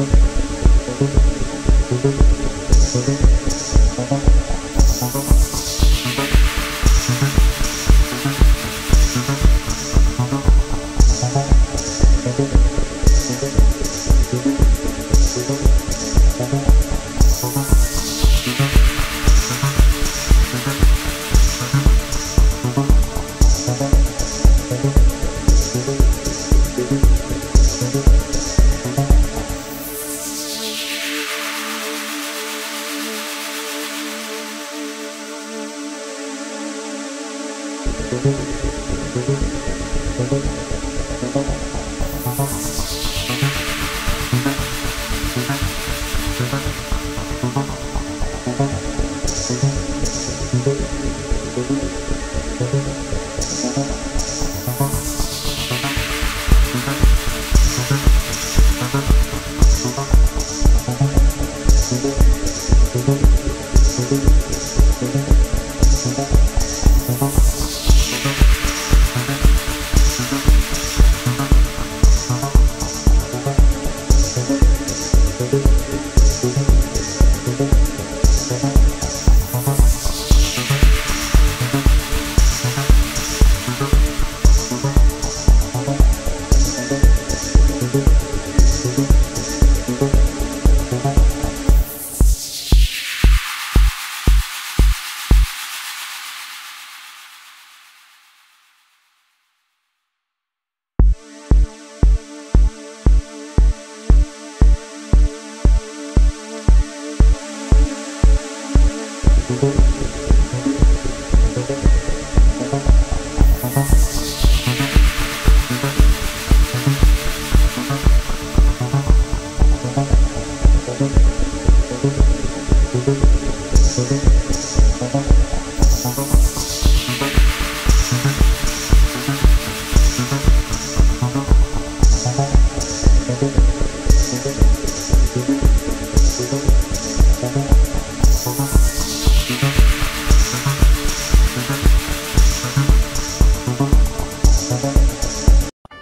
Thank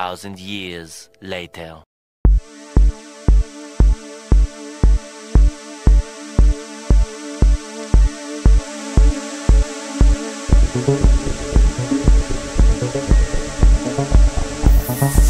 Thousand years later. Thank